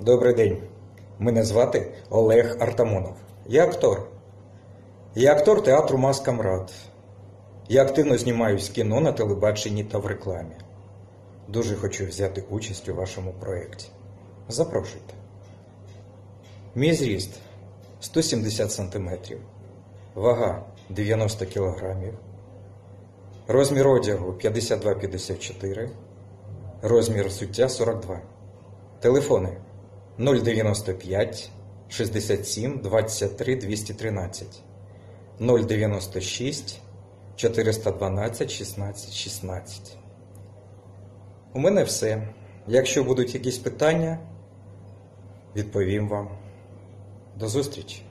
Добрий день. Мене звати Олег Артамонов. Я актор. Я актор театру Маска Мрад. Я активно знімаюсь кіно на телебаченні та в рекламі. Дуже хочу взяти участь у вашому проєкті. Запрошуйте. Мій зріст 170 см. Вага 90 кг. Розмір одягу 52-54. Розмір взуття 42. Телефони 095 67 23 213 096 412 16 16. У мене все. Якщо будуть якісь питання, відповім вам. До зустрічі!